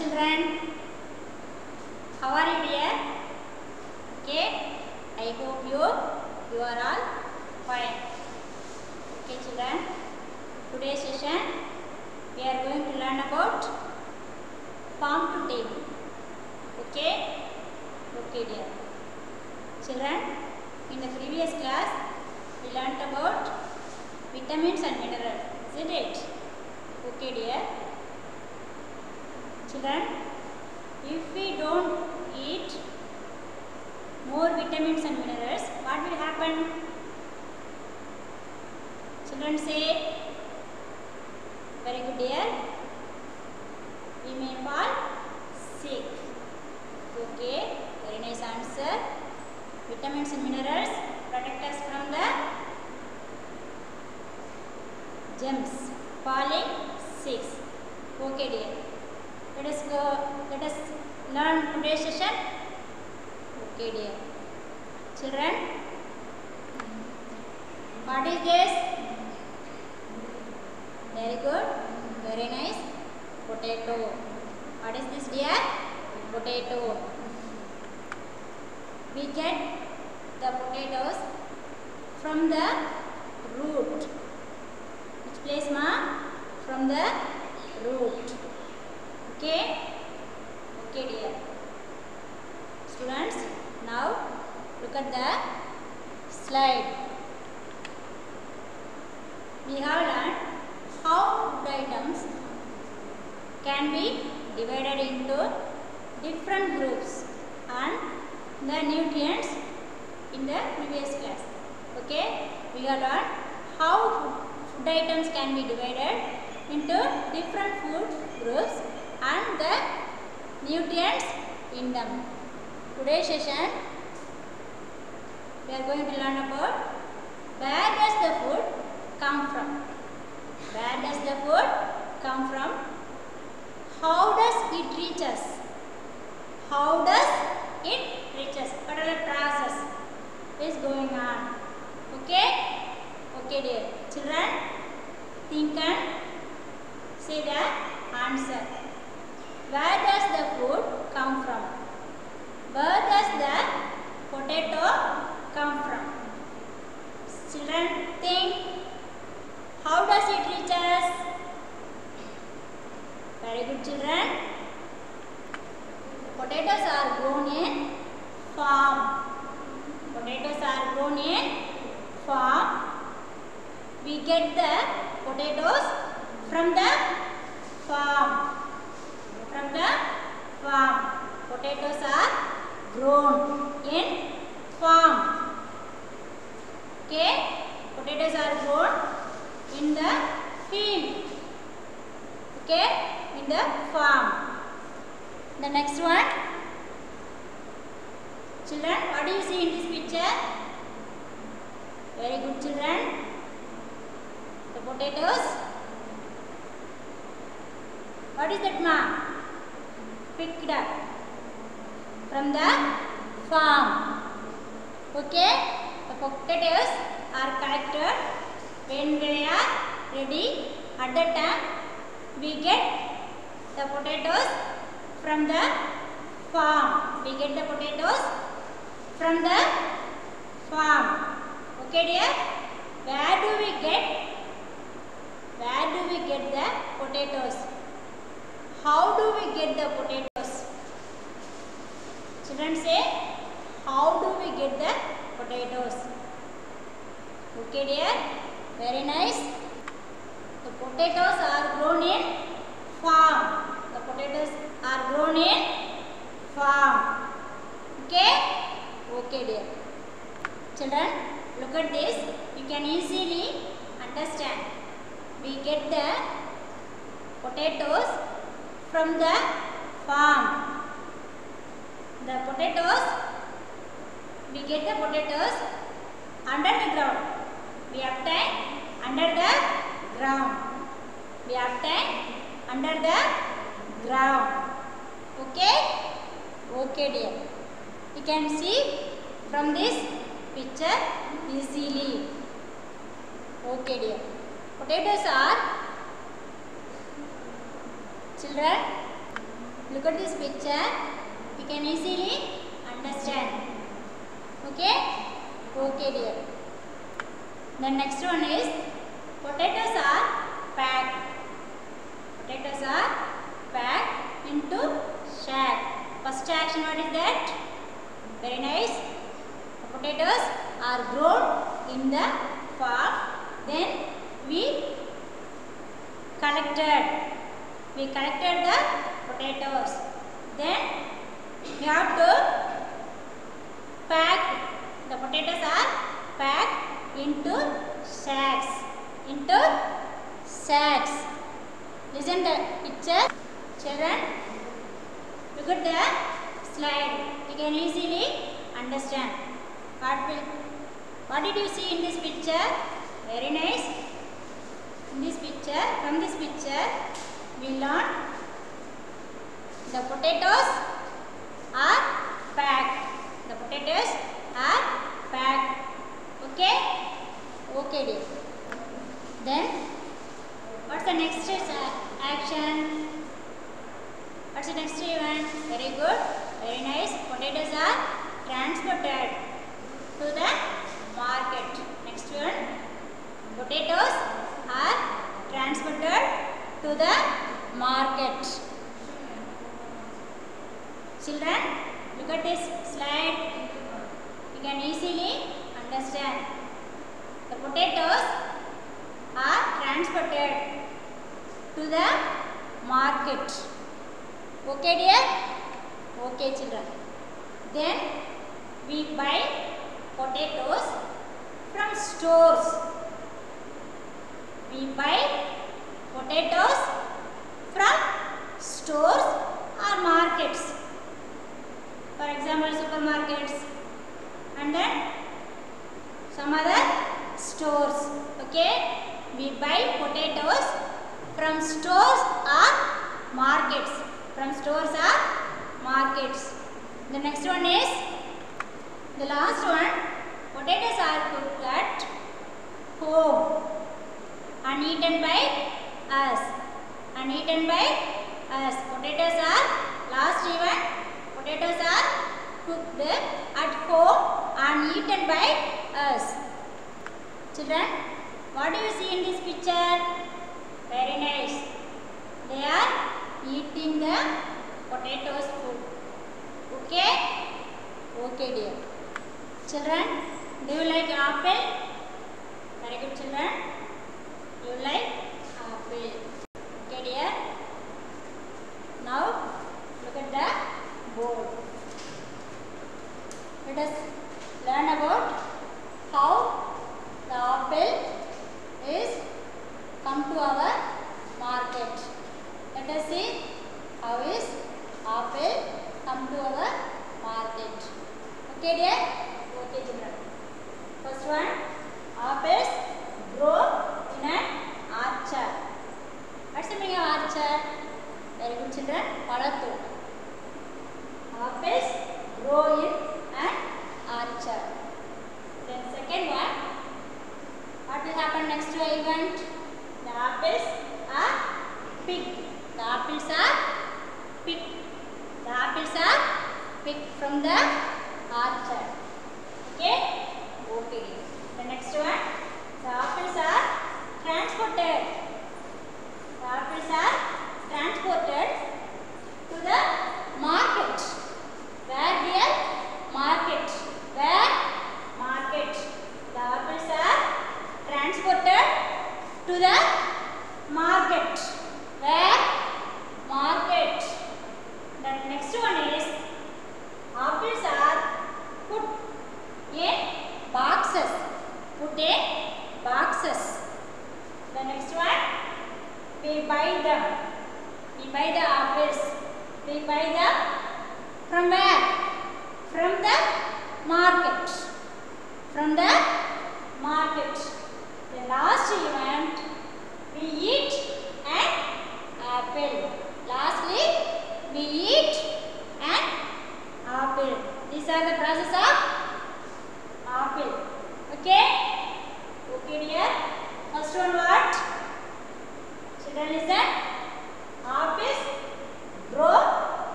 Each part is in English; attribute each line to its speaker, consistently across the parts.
Speaker 1: children. How are you dear? Okay. I hope you you are all fine. Okay children. Today's session we are going to learn about farm to table. Okay? Okay dear. Children, in the previous class we learnt about vitamins and minerals, isn't it? Okay dear. Children, if we don't eat more vitamins and minerals, what will happen? Children say, very good dear. We may fall sick. Okay, very nice answer. Vitamins and minerals protect us from the germs falling sick. Okay, dear. Let us go. Let us learn today's session. Okay, dear. Children, what is this? Very good. Very nice. Potato. What is this, dear? Potato. We get the potatoes from the root. Which place, ma? From the root. Okay? Okay, dear. Students, now look at the slide. We have learned how food items can be divided into different groups and the nutrients in the previous class. Okay? We have learned how food items can be divided into different food groups and the nutrients in them. Today's session we are going to learn about where does the food come from? Where does the food come from? How does it reach us? How does it reach us? What are the process is going on? Okay? Okay dear. Children, think and say the answer. Where does the food come from? Where does the potato come from? Children, think. How does it reach us? Very good children. Potatoes are grown in farm. Potatoes are grown in farm. We get the potatoes from the farm. From the farm. Potatoes are grown in farm. Okay? Potatoes are grown in the field. Okay? In the farm. The next one. Children, what do you see in this picture? Very good children. The potatoes. What is that ma? Picked up from the farm. Okay? The potatoes are collected when they are ready. At that time, we get the potatoes from the farm. We get the potatoes from the farm. Okay, dear? Where do we get? Where do we get the potatoes? How do we get the potatoes? Children say, how do we get the potatoes? Okay, dear? Very nice. The potatoes are grown in farm. The potatoes are grown in farm. Okay? Okay, dear. Children, look at this. You can easily understand. We get the potatoes from the farm. The potatoes, we get the potatoes under the ground. We obtain under the ground. We obtain under the ground. Okay? Okay, dear. You can see from this picture easily. Okay, dear. Potatoes are children look at this picture. You can easily understand. Okay? Okay, dear. The next one is potatoes are packed. Potatoes are packed into sack. First action, what is that? Very nice. The potatoes are grown in the farm. Then we collected. We collected the potatoes. Then we have to pack. The potatoes are packed into sacks. Into sacks. Listen the picture. Children, look at the slide. You can easily understand. What will what did you see in this picture? Very nice. In this picture, from this picture, we learn the potatoes are packed. The potatoes are packed. Okay? Okay, dear. Then, what's the next action? What's the next event? Very good. Very nice. Potatoes are transported to the market. Next one. Potatoes are transported to the market. Children, look at this slide. You can easily understand. The potatoes are transported to the market. Okay, dear? Okay, children. Then we buy potatoes from stores. We buy potatoes from stores or markets. For example, supermarkets and then some other stores. Okay? We buy potatoes from stores or markets. From stores or markets. The next one is the last one. Potatoes are cooked at home and eaten by us. And eaten by us. Potatoes are last event. Potatoes are cooked at home and eaten by us. Children, what do you see in this picture? Very nice. They are eating the potatoes food. Okay? Okay, dear. Children, do you like apple? Very good, children. You like apple. Okay, dear. Now, board. Let us learn about how the apple is come to our market. Let us see how is apple come to our market. Okay, dear? Okay, children. First one, apples grow in an orchard. What's the meaning of orchard? Very good, children. Palattu. Apples grow in an orchard. Then second one, what will happen next to event? The apples are picked. The apples are picked. The apples are picked from the archer. Okay? Okay.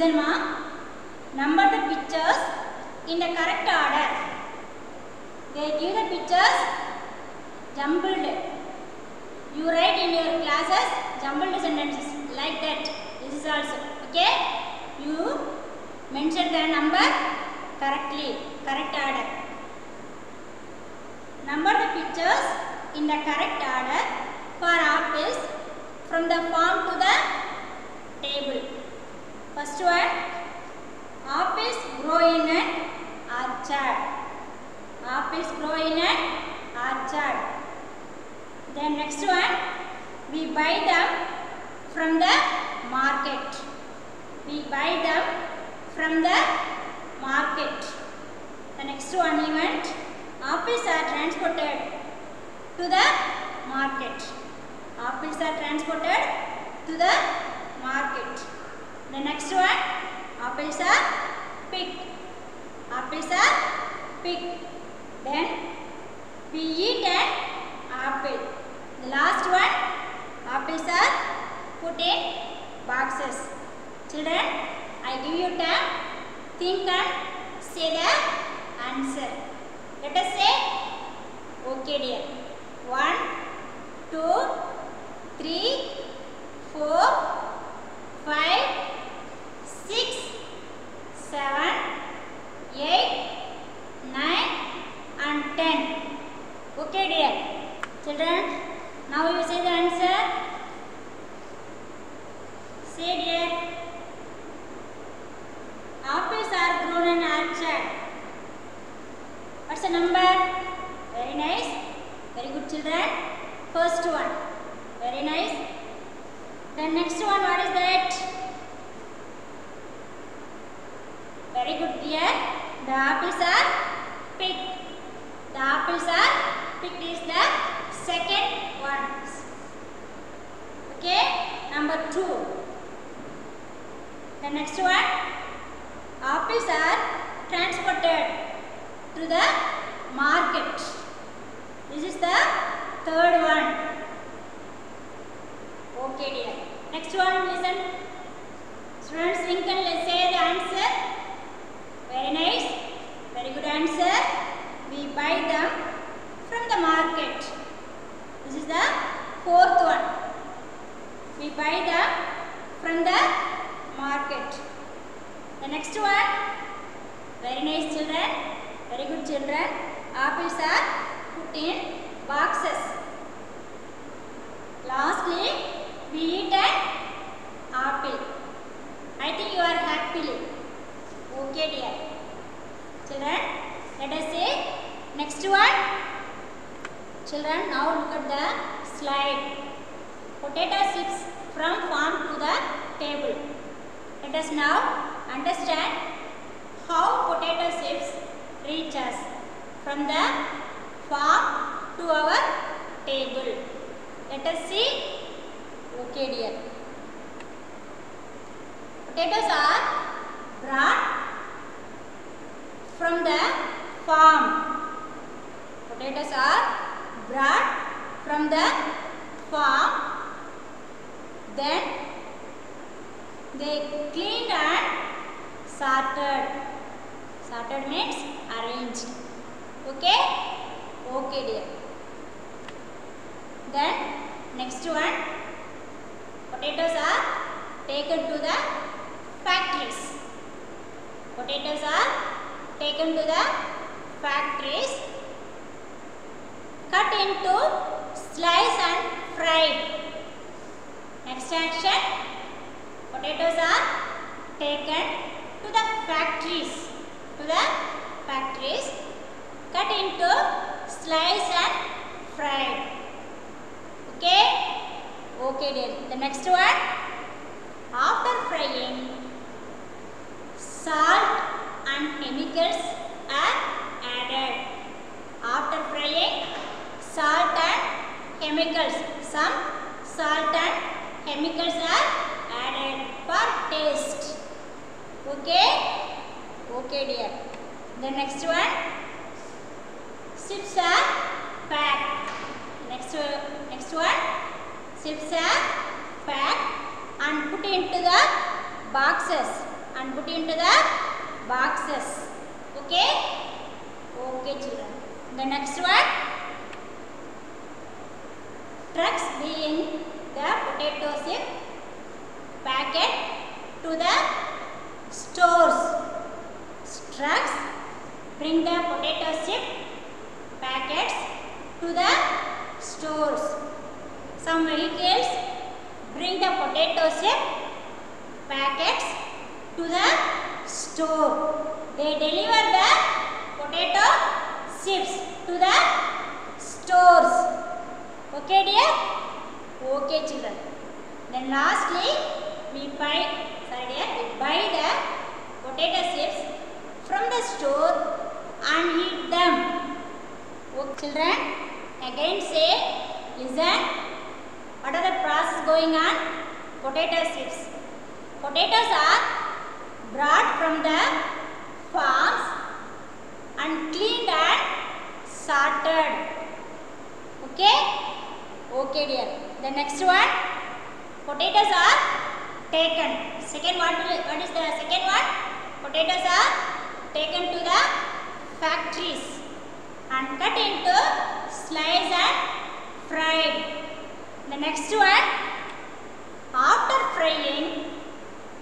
Speaker 1: Listen ma. Number the pictures in the correct order. They give the pictures jumbled. You write in your classes jumbled sentences like that. This is also okay. You mention the number correctly, correct order. Number the pictures in the correct order for apples from the farm to the table. First one, apples grow in an orchard. Apples grow in an orchard. Then next one, we buy them from the market. We buy them from the market. The next one event, apples are transported to the market. Apples are transported to the market. The next one, apples are picked. Apples are picked. Then we eat an apple. The last one, apples are put in boxes. Children, I give you time. Think and say the answer. Let us say, okay dear. One, two, three, four, five, six, seven, eight, nine, and ten. Okay, dear. Children, now you say the answer. Say, dear. Apples are grown in orchard. What's the number? Very nice. Very good, children. First one. Very nice. The next one, what is that? Very good, dear. The apples are picked. The apples are picked is the second one. Okay, number two. The next one, apples are transported to the market. This is the third one. Okay, dear. Next one, listen. Students, think and let's say the answer. Very nice. Very good answer. We buy them from the market. This is the fourth one. We buy them from the market. The next one. Very nice children. Very good children. Apples are put in boxes. Lastly, we eat an apple. I think you are happily. Okay, dear. Children, let us say next one. Children, now look at the slide. Potato chips from farm to the table. Let us now understand how potato chips reach us from the farm to our table. Let us see. Okay, dear. Potatoes are brought from the farm. Potatoes are brought from the farm. Then they cleaned and sorted. Sorted means arranged. Okay? Okay, dear. Then next one, potatoes are taken to the factories. Potatoes are taken to the factories, cut into slice and fried. Next action, potatoes are taken to the factories, to the factories, cut into slice and fried. Okay? Okay dear. The next one, after frying, salt and chemicals are added. After frying, salt and chemicals. Some salt and chemicals are added for taste. Okay? Okay dear. The next one, chips are packed. Next, next one, chips are packed and put into the boxes and put into the boxes. Okay? Okay children. The next one, trucks being the potato chip packet to the stores. Trucks bring the potato chip packets to the stores. Some vehicles bring the potato chip eh, packets to the store. They deliver the potato chips to the stores. Okay dear? Okay children. Then lastly we buy, sorry dear, we buy the potato chips from the store and eat them. Okay children, again say, listen, what are the process going on? Potato chips. Potatoes are brought from the farms and cleaned and sorted. Okay? Okay dear. The next one, potatoes are taken. Second one, what is the second one? Potatoes are taken to the factories and cut into slices and fried. The next one, after frying,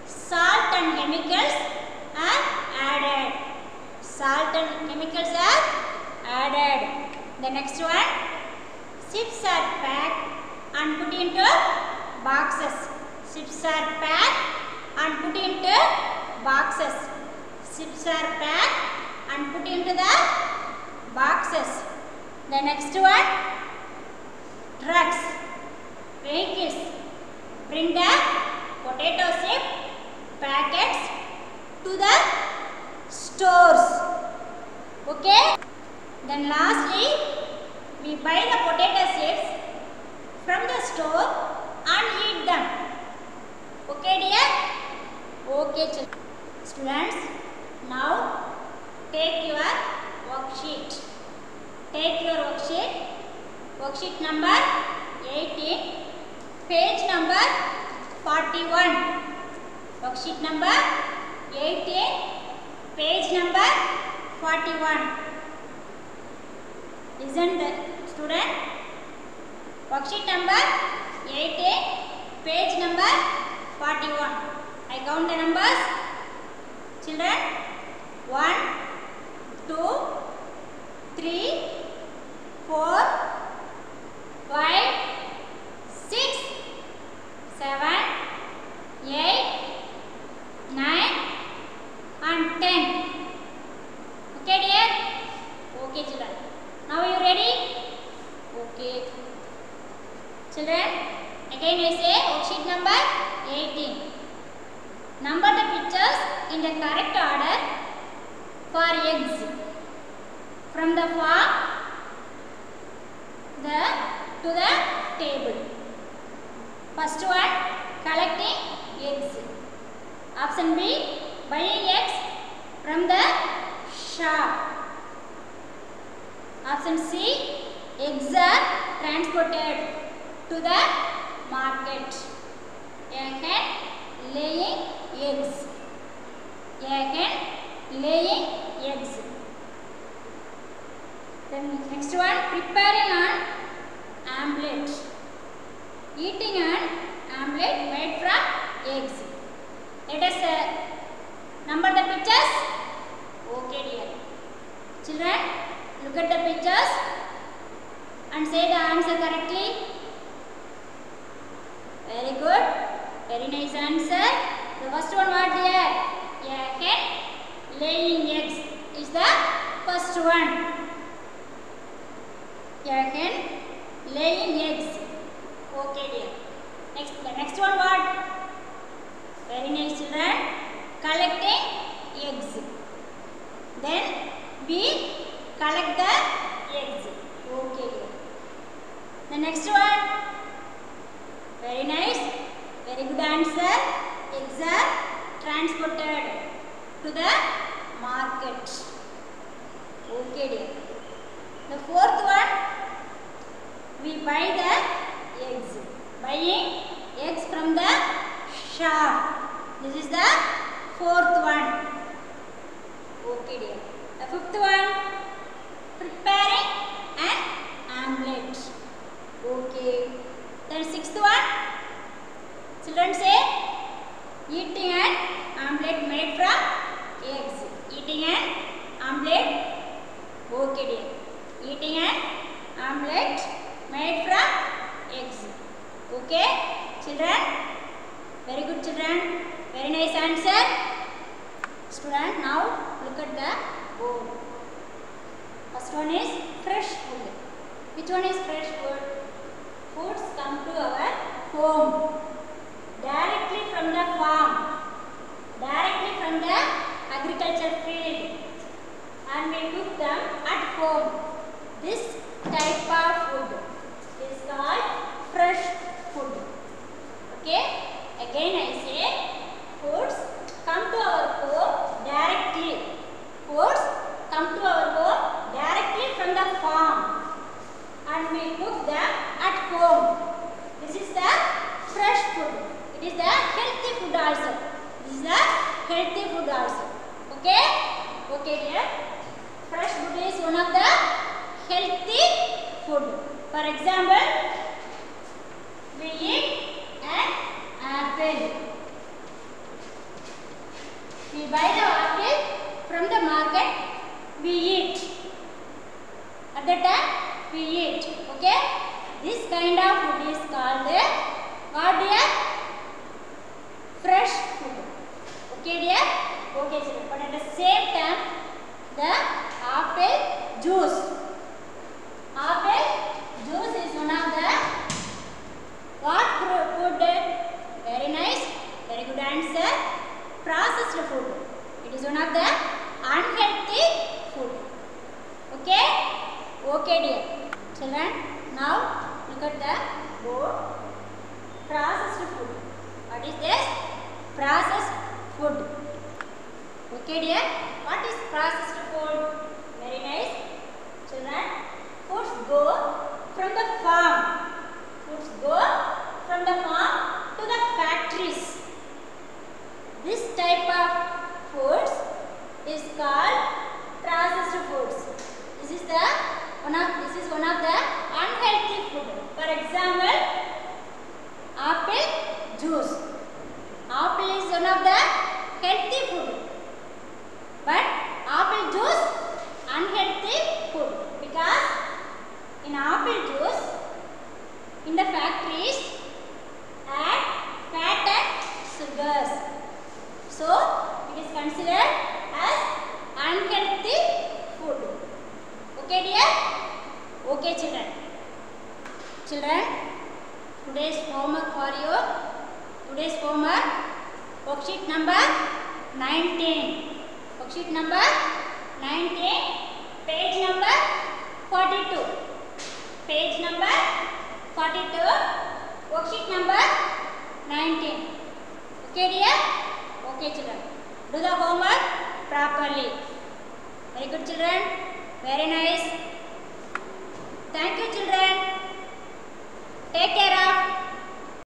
Speaker 1: salt and chemicals are added. Salt and chemicals are added. The next one, chips are packed and put into boxes. Chips are packed and put into boxes. Chips are packed and put into the boxes. The next one, trucks, vehicles bring the potato chip packets to the stores. Okay? Then lastly, we buy the potato chips from the store and eat them. Okay dear? Okay children. Students, now take your worksheet. Take your worksheet. Worksheet number 18, page number 41 worksheet number 18 page number 41 listen the student worksheet number 18 page number 41 I count the numbers children 1 2 3 Four, five, six. 7, 8, 9 and 10. Okay dear? Okay children. Now you ready? Okay. Children, again I say worksheet number 18. Number the pictures in the correct order for eggs. From the farm the to the table. First one collecting eggs. Option B buying eggs from the shop. Option C eggs are transported to the market. A hen laying eggs. A hen laying eggs. Then next one preparing an omelette. Eating an omelette made from eggs. Let us uh, number the pictures. Okay dear. Children, look at the pictures and say the answer correctly. Very good. Very nice answer. The first one what dear? A hen laying eggs is the first one. A hen laying eggs. Okay dear. Next, the next one what? Very nice children. Collecting eggs. Then we collect the eggs. Okay dear. The next one. Very nice. Very good answer. Eggs are transported to the market. Okay dear. The fourth one. We buy the. Buying eggs from the shop. This is the fourth one. Okay dear. The fifth one. Preparing an omelette. Okay. Then sixth one. Children say eating an omelette made from eggs. Eating an omelette. Okay dear. Eating an omelette made from. Okay, children? Very good, children. Very nice answer. Student, now look at the board. First one is fresh food. Which one is fresh food? Foods come to our home directly from the farm, directly from the agriculture field, and we cook them at home. This type of food is called fresh food. Okay? Again I say foods come to our home directly. Foods come to our home directly from the farm and we cook them at home. This is the fresh food. It is the healthy food also. This is the healthy food also. Okay? Okay dear. Fresh food is one of the healthy food. For example, we eat apple. We buy the apple from the market. We eat. At the time, we eat. Okay? This kind of food is called the what dear? Fresh food. Okay dear? Okay children. But at the same time, the apple juice. Apple juice is one of the what food? Eh? Very nice. Very good answer. Processed food. It is one of the unhealthy food. Okay? Okay dear. Children, now look at the board. Processed food. What is this? Processed food. Okay dear. What is processed food? Very nice. Children, foods go from the farm. Foods go from the farm to the factories. This type of foods is called processed foods. This is the one of this is one of the unhealthy food. For example, apple juice. Apple is one of the healthy food. But apple juice unhealthy food because in apple juice in the factories sugars. So it is considered as unhealthy food. Okay dear? Okay children. Children, today's homework for you. today's homework worksheet number 19 worksheet number 19 page number 42 page number 42 worksheet number 19 dear okay children do the homework properly very good children very nice thank you children take care of